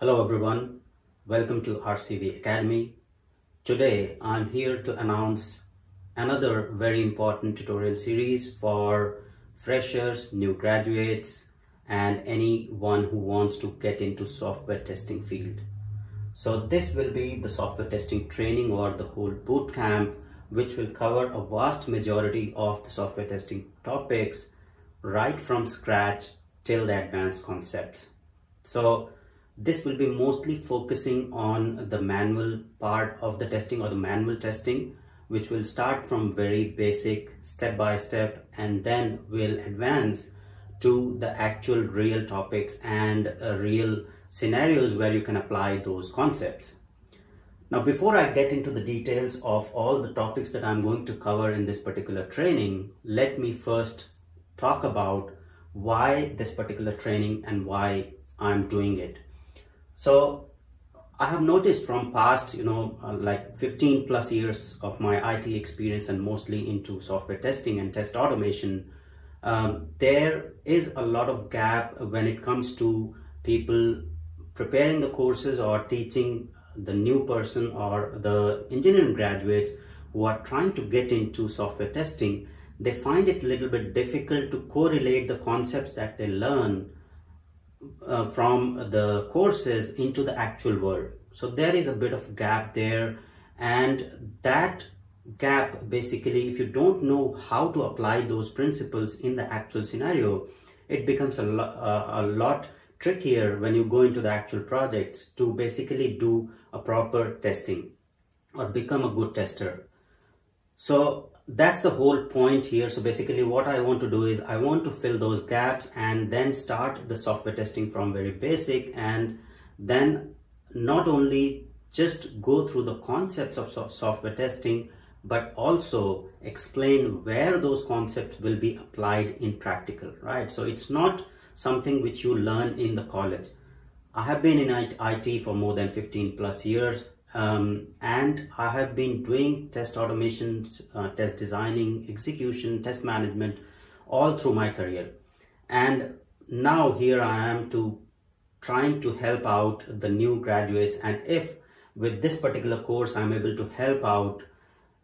Hello everyone, welcome to RCV Academy. Today I'm here to announce another very important tutorial series for freshers, new graduates and anyone who wants to get into software testing field. So this will be the software testing training or the whole boot camp which will cover a vast majority of the software testing topics right from scratch till the advanced concepts. So this will be mostly focusing on the manual part of the testing or the manual testing which will start from very basic step by step and then will advance to the actual real topics and uh, real scenarios where you can apply those concepts. Now before I get into the details of all the topics that I'm going to cover in this particular training, let me first talk about why this particular training and why I'm doing it. So I have noticed from past, you know, uh, like 15 plus years of my IT experience and mostly into software testing and test automation, um, there is a lot of gap when it comes to people preparing the courses or teaching the new person or the engineering graduates who are trying to get into software testing, they find it a little bit difficult to correlate the concepts that they learn uh, from the courses into the actual world. So there is a bit of gap there and that gap basically if you don't know how to apply those principles in the actual scenario it becomes a, lo uh, a lot trickier when you go into the actual projects to basically do a proper testing or become a good tester so that's the whole point here so basically what i want to do is i want to fill those gaps and then start the software testing from very basic and then not only just go through the concepts of software testing but also explain where those concepts will be applied in practical, right? So it's not something which you learn in the college. I have been in IT for more than 15 plus years um, and I have been doing test automation, uh, test designing, execution, test management all through my career. And now here I am to trying to help out the new graduates and if with this particular course I'm able to help out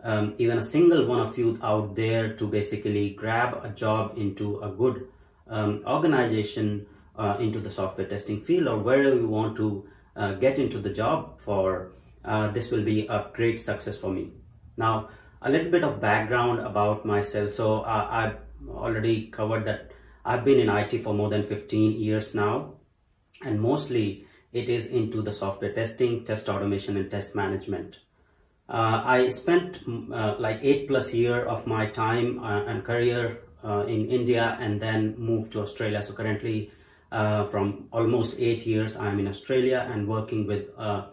um, even a single one of you out there to basically grab a job into a good um, organization uh, into the software testing field or wherever you want to uh, get into the job for uh, this will be a great success for me. Now a little bit of background about myself. So uh, I've already covered that I've been in IT for more than 15 years now and mostly it is into the software testing test automation and test management. Uh, I spent mm, uh, like eight plus year of my time uh, and career uh, in India and then moved to Australia. So currently uh, from almost eight years, I'm in Australia and working with, uh,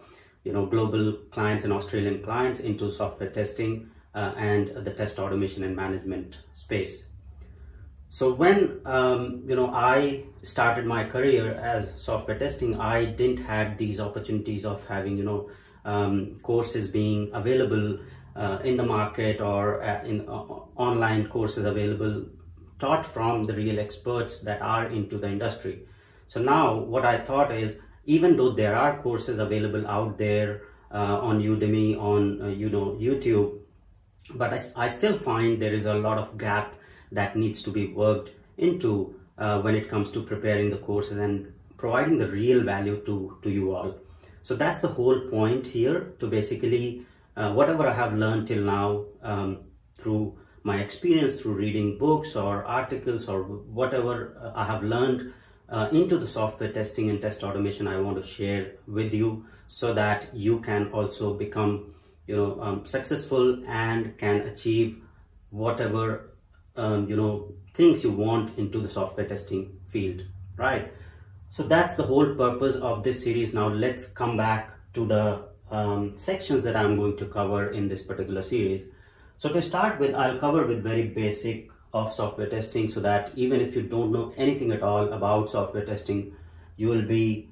you know, global clients and Australian clients into software testing and the test automation and management space. So when, um, you know, I started my career as software testing, I didn't have these opportunities of having, you know, um, courses being available uh, in the market or uh, in uh, online courses available taught from the real experts that are into the industry. So now what I thought is even though there are courses available out there uh, on Udemy, on uh, you know YouTube, but I, I, still find there is a lot of gap that needs to be worked into uh, when it comes to preparing the courses and providing the real value to, to you all. So that's the whole point here to basically uh, whatever I have learned till now um, through my experience through reading books or articles or whatever uh, I have learned uh, into the software testing and test automation I want to share with you so that you can also become you know um, successful and can achieve whatever um, you know things you want into the software testing field right so that's the whole purpose of this series. Now let's come back to the um, sections that I'm going to cover in this particular series. So to start with, I'll cover with very basic of software testing so that even if you don't know anything at all about software testing, you will be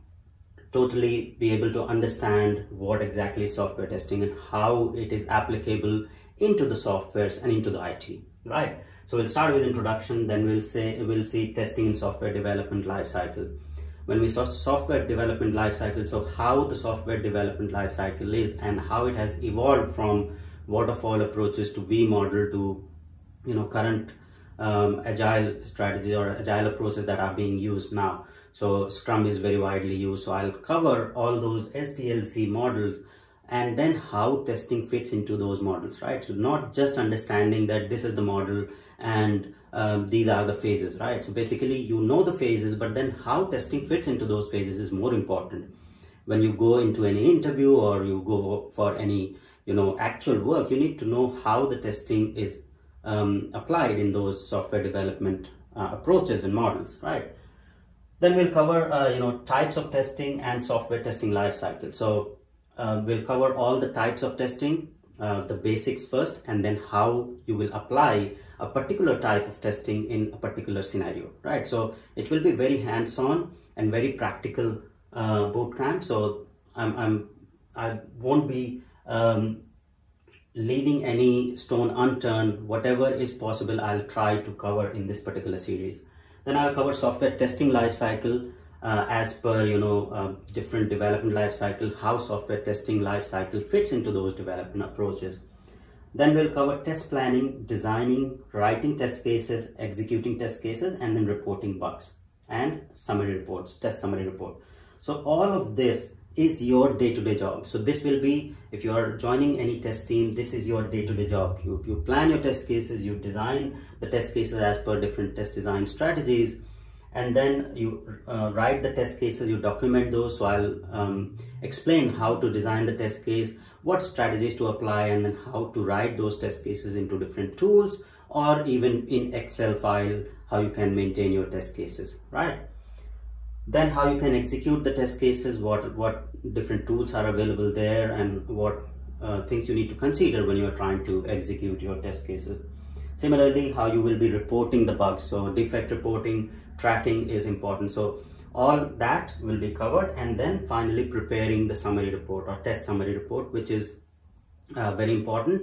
totally be able to understand what exactly is software testing and how it is applicable into the softwares and into the IT, right? So we'll start with introduction, then we'll say we'll see testing in software development lifecycle when we saw software development lifecycle, so how the software development lifecycle is and how it has evolved from waterfall approaches to V model to you know current um, agile strategies or agile approaches that are being used now. So Scrum is very widely used. So I'll cover all those SDLC models and then how testing fits into those models, right? So not just understanding that this is the model and um, these are the phases, right? So basically you know the phases, but then how testing fits into those phases is more important. When you go into any interview or you go for any, you know, actual work, you need to know how the testing is um, applied in those software development uh, approaches and models, right? Then we'll cover, uh, you know, types of testing and software testing lifecycle. So uh, we'll cover all the types of testing, uh, the basics first, and then how you will apply a particular type of testing in a particular scenario, right? So it will be very hands-on and very practical uh, boot camp. So I'm, I'm I won't be um, leaving any stone unturned. Whatever is possible, I'll try to cover in this particular series. Then I'll cover software testing lifecycle uh, as per you know uh, different development lifecycle, how software testing lifecycle fits into those development approaches. Then we'll cover test planning, designing, writing test cases, executing test cases, and then reporting bugs and summary reports, test summary report. So all of this is your day-to-day -day job. So this will be, if you are joining any test team, this is your day-to-day -day job. You, you plan your test cases, you design the test cases as per different test design strategies, and then you uh, write the test cases, you document those. So I'll um, explain how to design the test case, what strategies to apply, and then how to write those test cases into different tools, or even in Excel file, how you can maintain your test cases, right? Then how you can execute the test cases what what different tools are available there and what uh, things you need to consider when you are trying to execute your test cases. Similarly how you will be reporting the bugs. So defect reporting tracking is important. So all that will be covered and then finally preparing the summary report or test summary report which is uh, very important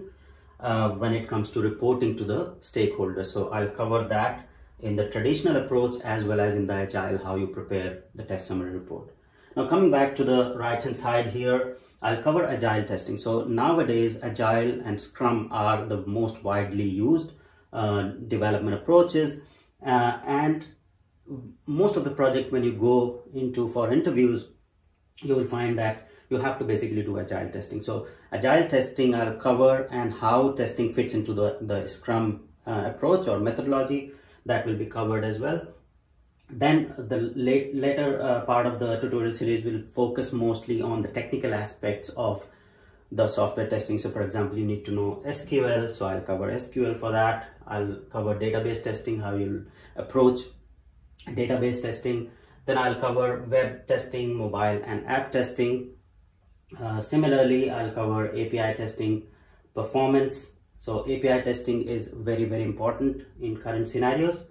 uh, when it comes to reporting to the stakeholders. So i'll cover that in the traditional approach as well as in the agile how you prepare the test summary report. Now coming back to the right hand side here i'll cover agile testing. So nowadays agile and scrum are the most widely used uh, development approaches uh, and most of the project when you go into for interviews you will find that you have to basically do agile testing. So agile testing i'll cover and how testing fits into the the scrum uh, approach or methodology that will be covered as well. Then the late, later uh, part of the tutorial series will focus mostly on the technical aspects of the software testing. So for example you need to know sql so i'll cover sql for that. I'll cover database testing how you'll approach database testing. Then i'll cover web testing mobile and app testing. Uh, similarly i'll cover api testing performance so API testing is very, very important in current scenarios.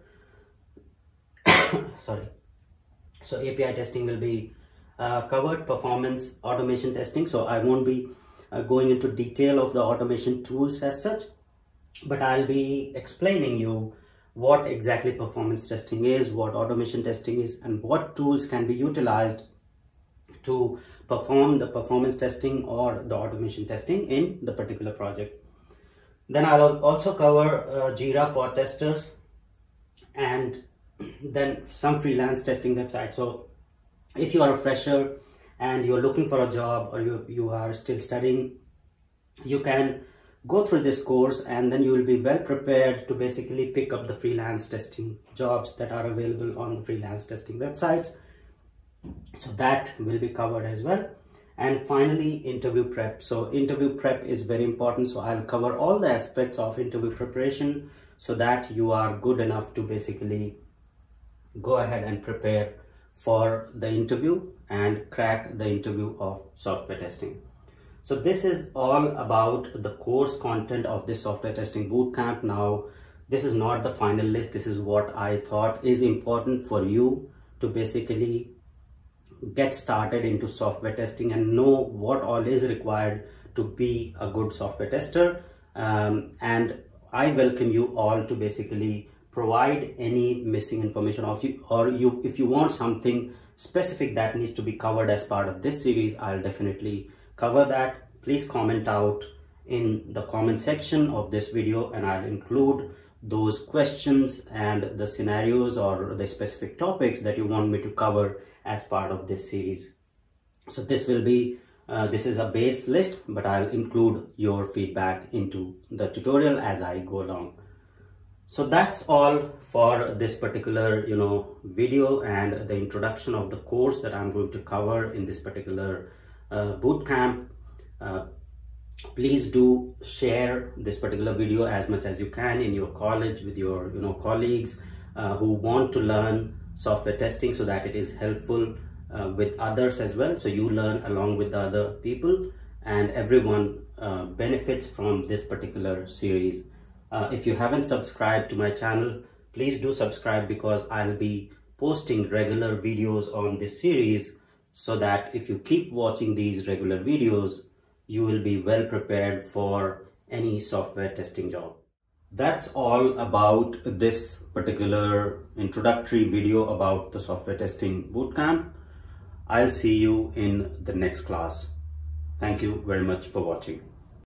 Sorry. So API testing will be uh, covered, performance automation testing. So I won't be uh, going into detail of the automation tools as such, but I'll be explaining you what exactly performance testing is, what automation testing is, and what tools can be utilized to perform the performance testing or the automation testing in the particular project. Then I'll also cover uh, Jira for testers and then some freelance testing websites. So if you are a fresher and you're looking for a job or you, you are still studying, you can go through this course and then you will be well prepared to basically pick up the freelance testing jobs that are available on freelance testing websites. So that will be covered as well and finally interview prep. So interview prep is very important. So i'll cover all the aspects of interview preparation so that you are good enough to basically go ahead and prepare for the interview and crack the interview of software testing. So this is all about the course content of this software testing bootcamp. Now this is not the final list. This is what i thought is important for you to basically get started into software testing and know what all is required to be a good software tester um, and I welcome you all to basically provide any missing information of you or you if you want something specific that needs to be covered as part of this series, I'll definitely cover that. Please comment out in the comment section of this video and I'll include those questions and the scenarios or the specific topics that you want me to cover as part of this series. So this will be, uh, this is a base list, but I'll include your feedback into the tutorial as I go along. So that's all for this particular, you know, video and the introduction of the course that I'm going to cover in this particular uh, boot camp. Uh, please do share this particular video as much as you can in your college with your you know colleagues uh, who want to learn software testing so that it is helpful uh, with others as well so you learn along with the other people and everyone uh, benefits from this particular series uh, if you haven't subscribed to my channel please do subscribe because I'll be posting regular videos on this series so that if you keep watching these regular videos you will be well prepared for any software testing job. That's all about this particular introductory video about the software testing bootcamp. I'll see you in the next class. Thank you very much for watching.